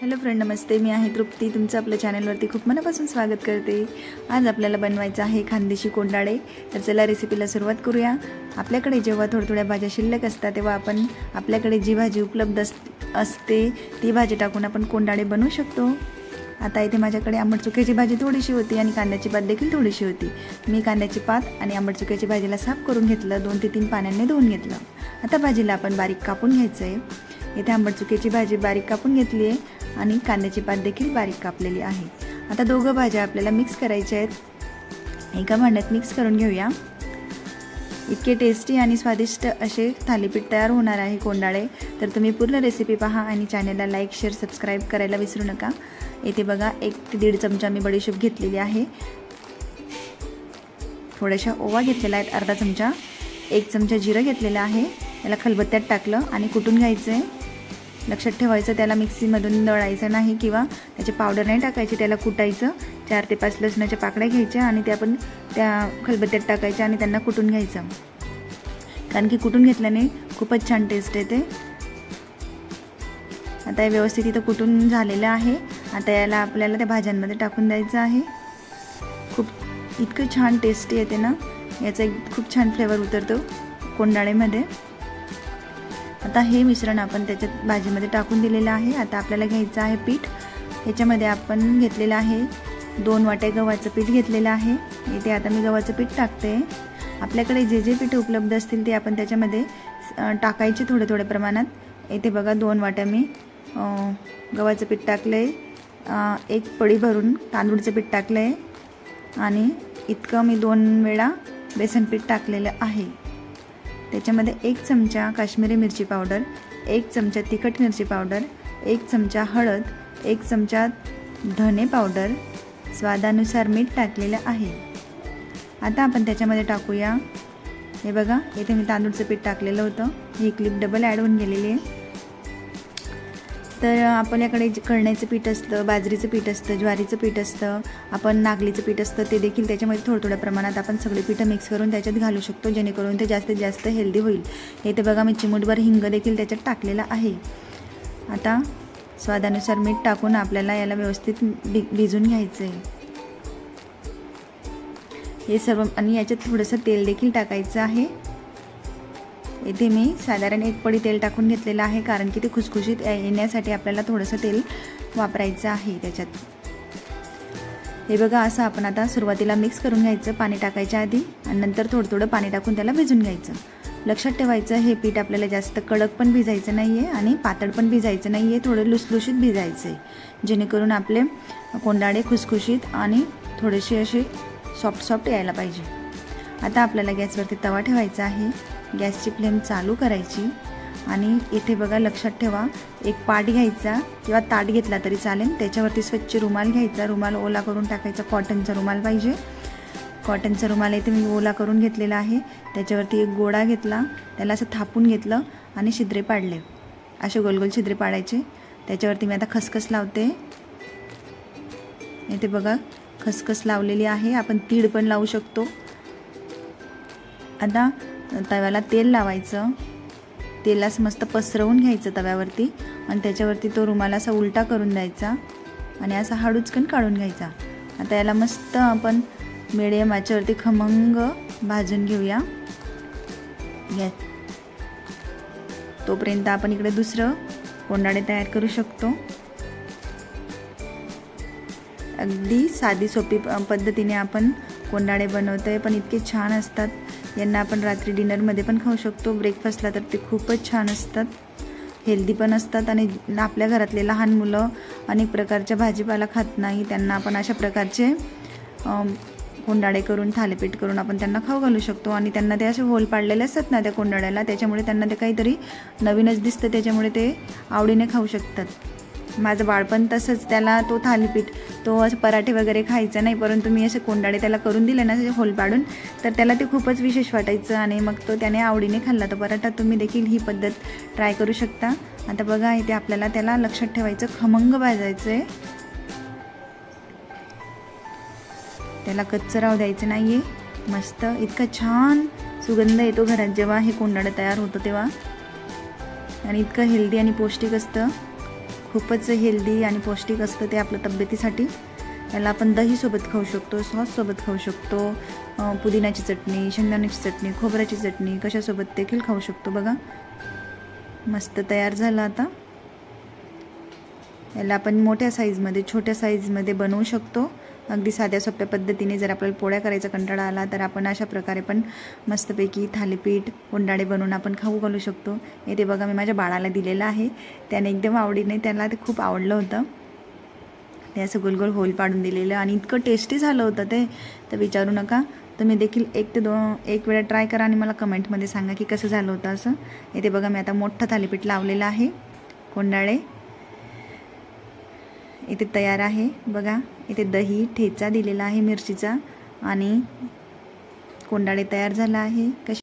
Hello friend नमस्ते. मी आहे तृप्ती. तुमचं आपल्या चॅनलवरती खूप मनापासून स्वागत करते. आज आपल्याला बनवायचं आहे खानदेशी कोंडाळे तर चला रेसिपीला सुरुवात करूया. आपल्याकडे जेव्हा थोड्या थोड्या भाज्या शिल्लक असतात तेव्हा आपण आपल्याकडे जी भाजी उपलब्ध अस असते ती भाजी टाकून आपण कोंडाळे बनवू शकतो. आता इथे माझ्याकडे आंबट चुक्याची भाजी थोडीशी होती आणि कांद्याची पात देखील थोडीशी होती. मी कांद्याची पात आणि आंबट चुक्याची भाजीला साफ करून घेतलं. दोन ते तीन पाण्याने धुवून घेतलं. आता भाजीला आपण बारीक कापून घ्यायचं आहे इथे आंबट चुक्याची भाजी बारीक कापून घेतली आहे आणि कांद्याची पात देखील बारीक कापलेली आहे. आता दोघं भाज्या आपल्याला मिक्स करायच्या आहेत. एका भांड्यात मिक्स करून घेऊया. इतके टेस्टी आणि स्वादिष्ट असे थालीपीठ तयार होणार आहे कोंडाळे. तर तुम्ही पूर्ण रेसिपी पहा आणि चॅनलला लाईक शेअर सबस्क्राईब करायला विसरू नका. येथे बघा एक ते दीड चमचा मी बडीशेप घेतलेली आहे. थोड्याशा ओवा घेतलेला आहे अर्धा चमचा. एक चमचा जिरं घेतलेलं आहे. याला खलबत्त्यात टाकलं आणि कुटून घ्यायचं आहे लक्षात ठेवायचं त्याला मिक्सीमधून दळायचं नाही किंवा त्याची पावडर नाही टाकायची त्याला कुटायचं. चार ते पाच लसणाच्या पाकड्या घ्यायच्या आणि त्या आपण त्या खलबत्त्यात टाकायच्या आणि त्यांना कुटून घ्यायचं. कारण की कुटून घेतल्याने खूपच छान टेस्ट येते. आता हे व्यवस्थित इथं कुटून झालेलं आहे. आता याला आपल्याला त्या भाज्यांमध्ये टाकून द्यायचं आहे. खूप इतकं छान टेस्टी येते ना. याचा एक खूप छान फ्लेवर उतरतो कोंडाळेमध्ये. आता हे मिश्रण आपण त्याच्यात भाजीमध्ये टाकून दिलेलं आहे. आता आपल्याला घ्यायचं आहे पीठ. ह्याच्यामध्ये आपण घेतलेलं आहे दोन वाटे गव्हाचं पीठ घेतलेलं आहे. इथे आता मी गव्हाचं पीठ टाकते. आपल्याकडे जे जे पीठ उपलब्ध असतील ते आपण त्याच्यामध्ये टाकायचे थोडे थोड्या प्रमाणात. इथे बघा दोन वाट्या मी गव्हाचं पीठ टाकलं आहे एक पडी भरून तांदूळचं पीठ टाकलं आहे आणि इतकं मी दोन वेळा बेसन पीठ टाकलेलं आहे. त्याच्यामध्ये एक चमचा काश्मीरी मिरची पावडर एक चमचा तिखट मिरची पावडर एक चमचा हळद एक चमचा धने पावडर. स्वादानुसार मीठ टाकलेलं आहे. आता आपण त्याच्यामध्ये टाकूया. हे बघा इथे मी तांदूळचं पीठ टाकलेलं होतं. ही क्लिप डबल ॲड होऊन गेलेली आहे. तर आपल्याकडे कळण्याचं पीठ असतं बाजरीचं पीठ असतं ज्वारीचं पीठ असतं आपण नागलीचं पीठ असतं ते देखील त्याच्यामध्ये थोडं थोड्या प्रमाणात आपण सगळे पीठं मिक्स करून त्याच्यात घालू शकतो जेणेकरून ते जास्तीत जास्त हेल्दी होईल. हे तर बघा मी चिमूटभर हिंग देखील त्याच्यात टाकलेला आहे. आता स्वादानुसार मीठ टाकून आपल्याला याला व्यवस्थित भि भिजून घ्यायचं आहे हे सर्व आणि याच्यात थोडंसं तेल देखील टाकायचं आहे. इथे मी साधारण एक पडी तेल टाकून घेतलेलं आहे कारण की ते खुसखुशीत येण्यासाठी आपल्याला थोडंसं तेल वापरायचं आहे त्याच्यात. हे बघा असं आपण आता सुरुवातीला मिक्स करून घ्यायचं पाणी टाकायच्या आधी आणि नंतर थोडं थोडं पाणी टाकून त्याला भिजून घ्यायचं. लक्षात ठेवायचं हे पीठ आपल्याला जास्त कडक पण भिजायचं नाही आहे आणि पातळ पण भिजायचं नाही आहे थोडं लुसलुशीत भिजायचं आहे जेणेकरून आपले कोंडाळे खुसखुशीत आणि थोडेसे असे सॉफ्ट सॉफ्ट यायला पाहिजे. आता आपल्याला गॅसवरती तवा ठेवायचा आहे. गॅसची फ्लेम चालू करायची आणि इथे बघा लक्षात ठेवा एक पाट घ्यायचा किंवा ताट घेतला तरी चालेल. त्याच्यावरती स्वच्छ रुमाल घ्यायचा. रुमाल ओला करून टाकायचा. कॉटनचा रुमाल पाहिजे. कॉटनचा रुमाल इथे मी ओला करून घेतलेला आहे. त्याच्यावरती एक गोळा घेतला. त्याला असं थापून घेतलं आणि छिद्रे पाडले. असे गोलगोल छिद्रे पाडायचे. त्याच्यावरती मी आता खसखस लावते. इथे बघा खसखस लावलेली आहे. आपण तीड पण लावू शकतो. आता तव्याला तेल लावायचं. तेलास मस्त पसरवून घ्यायचं तव्यावरती आणि त्याच्यावरती तो रुमाल असा उलटा करून द्यायचा आणि असा हाडूचकन काढून घ्यायचा. आता याला मस्त आपण मिडियम याच्यावरती खमंग भाजून घेऊया. गॅस तोपर्यंत आपण इकडे दुसरं कोंडाळे तयार करू शकतो. अगदी साधी सोपी पद्धतीने आपण कोंडाळे बनवतो आहे पण इतके छान असतात. यांना आपण रात्री डिनरमध्ये पण खाऊ शकतो. ब्रेकफास्टला तर ते खूपच छान असतात. हेल्दी पण असतात आणि आपल्या घरातले लहान मुलं अनेक प्रकारच्या भाजीपाला खात नाही. त्यांना आपण अशा प्रकारचे कोंडाळे करून थालीपीठ करून आपण त्यांना खाऊ घालू शकतो. आणि त्यांना ते असे होल पाडलेले असतात ना त्या कोंडाळ्याला त्याच्यामुळे त्यांना ते काहीतरी नवीनच दिसतं. त्याच्यामुळे ते आवडीने खाऊ शकतात. माझं बाळपण तसंच त्याला तो थालीपीठ तो असं पराठे वगैरे खायचा नाही परंतु मी असे कोंडाळे त्याला करून दिले ना होल पाडून तर त्याला ते खूपच विशेष वाटायचं आणि मग तो त्याने आवडीने खाल्ला. तो पराठा तुम्ही देखील ही पद्धत ट्राय करू शकता. आता बघा इथे आपल्याला त्याला लक्षात ठेवायचं खमंग भाजायचं आहे त्याला कच्चं राहू द्यायचं नाही आहे मस्त इतका छान सुगंध येतो घरात. जेव्हा हे कोंडाळं तयार होतं तेव्हा. आणि इतकं हेल्दी आणि पौष्टिक असतं. खूपच हेल्दी आणि पौष्टिक असतं ते आपल्या तब्येतीसाठी. याला आपण दहीसोबत खाऊ शकतो सॉससोबत खाऊ शकतो पुदिन्याची चटणी शेंगदाण्याची चटणी खोबऱ्याची चटणी कशासोबत देखील खाऊ शकतो बघा. मस्त तयार झालं आता. याला आपण मोठ्या साईजमध्ये छोट्या साईजमध्ये बनवू शकतो. अगदी साध्या सोप्या पद्धतीने जर आपल्याला पोळ्या करायचा कंटाळा आला तर आपण अशा प्रकारे पण मस्तपैकी थालीपीठ कोंडाळे बनवून आपण खाऊ घालू शकतो. हे ते बघा मी माझ्या बाळाला दिलेलं आहे. त्याने एकदम आवडीने त्याला ते खूप आवडलं होतं. ते असं गोल होल पाडून दिलेलं आणि इतकं टेस्टी झालं होतं ते. तर विचारू नका. तुम्ही देखील एक ते दोन एक वेळा ट्राय करा आणि मला कमेंटमध्ये सांगा की कसं झालं होतं असं. इथे बघा मी आता मोठं थालीपीठ लावलेलं आहे. कोंडाळे इथे तयार आहे. बघा इथे दही ठेचा दिलेला आहे मिरचीचा आणि कोंडाळे तयार झाला आहे. कशी